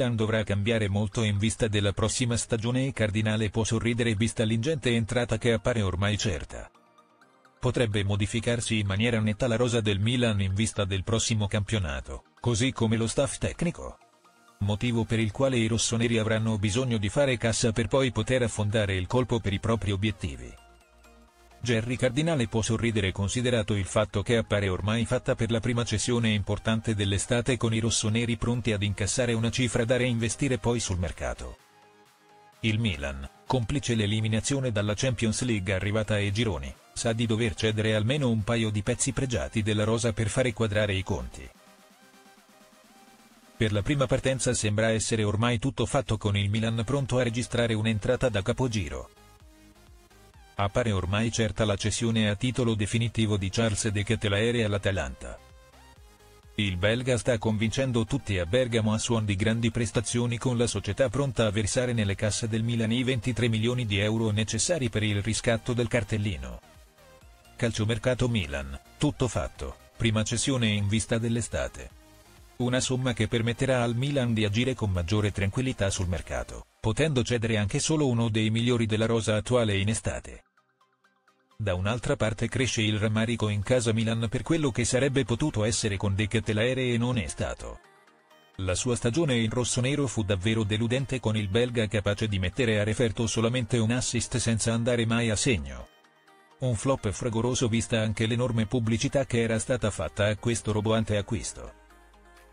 Milan dovrà cambiare molto in vista della prossima stagione e Cardinale può sorridere vista l'ingente entrata che appare ormai certa. Potrebbe modificarsi in maniera netta la rosa del Milan in vista del prossimo campionato, così come lo staff tecnico. Motivo per il quale i rossoneri avranno bisogno di fare cassa per poi poter affondare il colpo per i propri obiettivi. Jerry Cardinale può sorridere considerato il fatto che appare ormai fatta per la prima cessione importante dell'estate con i rossoneri pronti ad incassare una cifra da reinvestire poi sul mercato. Il Milan, complice l'eliminazione dalla Champions League arrivata ai gironi, sa di dover cedere almeno un paio di pezzi pregiati della rosa per fare quadrare i conti. Per la prima partenza sembra essere ormai tutto fatto con il Milan pronto a registrare un'entrata da capogiro. Appare ormai certa la cessione a titolo definitivo di Charles De Ketelaere all'Atalanta. Il belga sta convincendo tutti a Bergamo a suon di grandi prestazioni con la società pronta a versare nelle casse del Milan i 23 milioni di euro necessari per il riscatto del cartellino. Calciomercato Milan, tutto fatto, prima cessione in vista dell'estate. Una somma che permetterà al Milan di agire con maggiore tranquillità sul mercato, potendo cedere anche solo uno dei migliori della rosa attuale in estate. Da un'altra parte cresce il rammarico in casa Milan per quello che sarebbe potuto essere con De Ketelaere e non è stato. La sua stagione in rossonero fu davvero deludente con il belga capace di mettere a referto solamente un assist senza andare mai a segno. Un flop fragoroso vista anche l'enorme pubblicità che era stata fatta a questo roboante acquisto.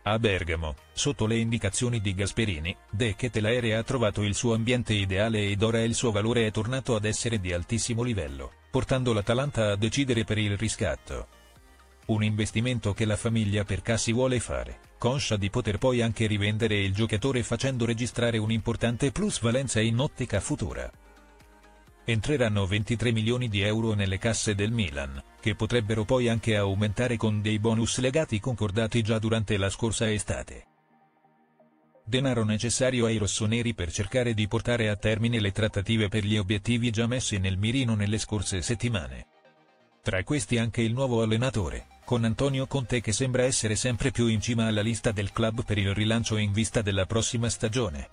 A Bergamo, sotto le indicazioni di Gasperini, De Ketelaere ha trovato il suo ambiente ideale ed ora il suo valore è tornato ad essere di altissimo livello, portando l'Atalanta a decidere per il riscatto. Un investimento che la famiglia Percassi vuole fare, conscia di poter poi anche rivendere il giocatore facendo registrare un'importante plusvalenza in ottica futura entreranno 23 milioni di euro nelle casse del Milan, che potrebbero poi anche aumentare con dei bonus legati concordati già durante la scorsa estate. Denaro necessario ai rossoneri per cercare di portare a termine le trattative per gli obiettivi già messi nel mirino nelle scorse settimane. Tra questi anche il nuovo allenatore, con Antonio Conte che sembra essere sempre più in cima alla lista del club per il rilancio in vista della prossima stagione.